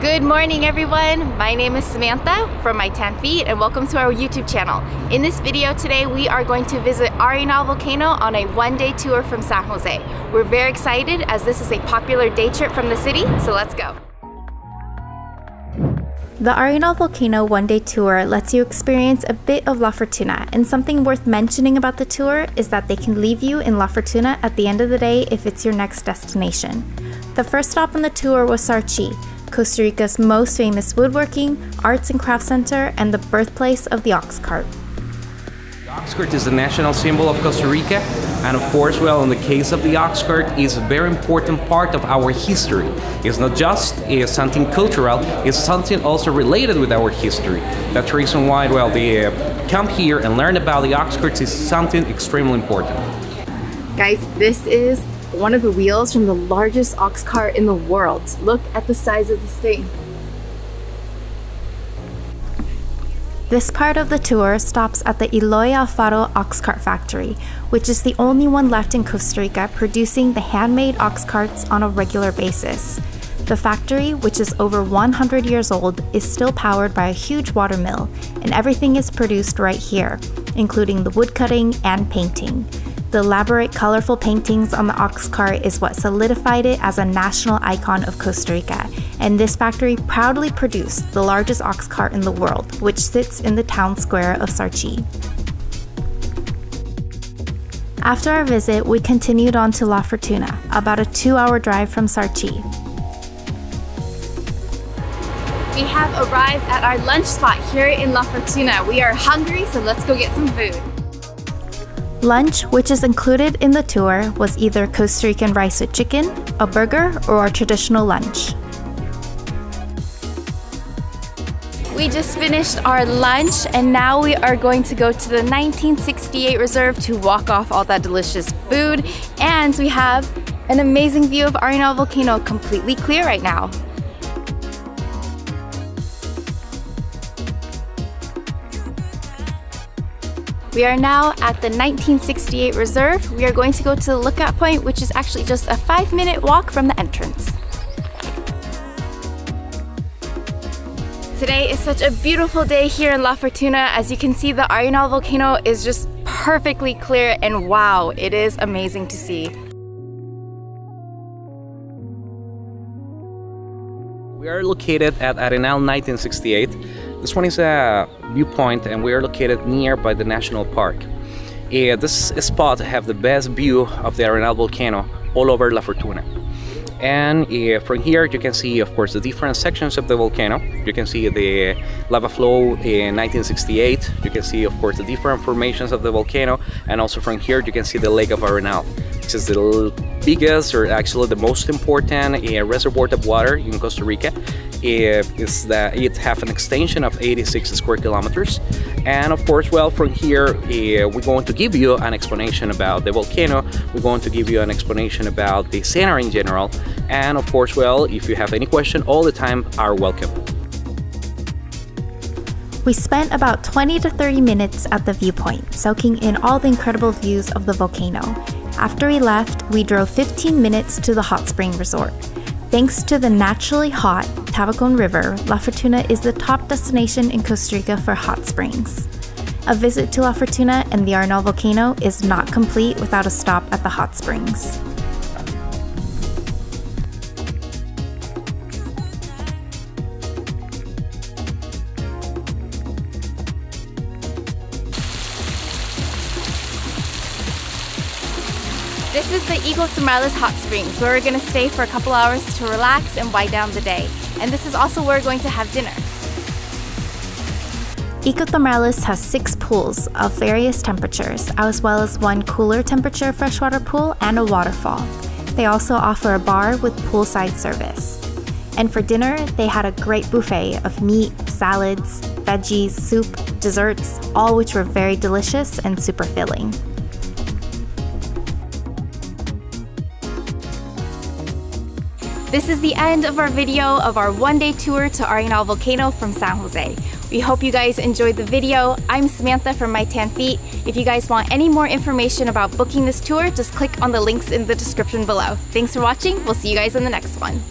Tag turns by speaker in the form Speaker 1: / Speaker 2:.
Speaker 1: Good morning everyone, my name is Samantha from Mytanfeet and welcome to our YouTube channel. In this video today we are going to visit Arenal Volcano on a one-day tour from San Jose. We're very excited as this is a popular day trip from the city, so let's go. The Arenal Volcano one-day tour lets you experience a bit of La Fortuna, and something worth mentioning about the tour is that they can leave you in La Fortuna at the end of the day if it's your next destination. The first stop on the tour was Sarchi, Costa Rica's most famous woodworking, arts and crafts center, and the birthplace of the ox cart.
Speaker 2: The ox cart is the national symbol of Costa Rica, and of course, well, in the case of the ox cart, is a very important part of our history. It's not just uh, something cultural, it's something also related with our history. That's the reason why, well, they uh, come here and learn about the ox carts is something extremely important.
Speaker 1: Guys, this is one of the wheels from the largest ox cart in the world. Look at the size of this thing. This part of the tour stops at the Eloy Alfaro ox cart factory, which is the only one left in Costa Rica producing the handmade ox carts on a regular basis. The factory, which is over 100 years old, is still powered by a huge water mill, and everything is produced right here, including the woodcutting and painting. The elaborate, colorful paintings on the ox cart is what solidified it as a national icon of Costa Rica, and this factory proudly produced the largest ox cart in the world, which sits in the town square of Sarchi. After our visit, we continued on to La Fortuna, about a two hour drive from Sarchi. We have arrived at our lunch spot here in La Fortuna. We are hungry, so let's go get some food. Lunch, which is included in the tour, was either Costa Rican rice with chicken, a burger, or a traditional lunch. We just finished our lunch and now we are going to go to the 1968 Reserve to walk off all that delicious food and we have an amazing view of Arenal Volcano completely clear right now. We are now at the 1968 Reserve. We are going to go to the lookout point, which is actually just a five minute walk from the entrance. Today is such a beautiful day here in La Fortuna. As you can see, the Arenal volcano is just perfectly clear and wow, it is amazing to see.
Speaker 2: We are located at Arenal 1968. This one is a viewpoint and we are located near by the national park. Uh, this spot have the best view of the Arenal volcano all over La Fortuna. And uh, from here you can see of course the different sections of the volcano. You can see the lava flow in 1968. You can see of course the different formations of the volcano and also from here you can see the Lake of Arenal which is the biggest or actually the most important uh, reservoir of water in Costa Rica. Is that it have an extension of 86 square kilometers. And of course well from here uh, we're going to give you an explanation about the volcano. We're going to give you an explanation about the center in general. And of course well if you have any question all the time are welcome.
Speaker 1: We spent about 20 to 30 minutes at the viewpoint, soaking in all the incredible views of the volcano. After we left, we drove 15 minutes to the hot spring resort. Thanks to the naturally hot Tabacón River, La Fortuna is the top destination in Costa Rica for hot springs. A visit to La Fortuna and the Arenal volcano is not complete without a stop at the hot springs. This is the Ecotermales Hot Springs, where we're gonna stay for a couple hours to relax and wind down the day. And this is also where we're going to have dinner. Ecotermales has six pools of various temperatures, as well as one cooler temperature freshwater pool and a waterfall. They also offer a bar with poolside service. And for dinner, they had a great buffet of meat, salads, veggies, soup, desserts, all which were very delicious and super filling. This is the end of our video of our one-day tour to Arenal Volcano from San Jose. We hope you guys enjoyed the video. I'm Samantha from Mytanfeet. If you guys want any more information about booking this tour, just click on the links in the description below. Thanks for watching. We'll see you guys in the next one.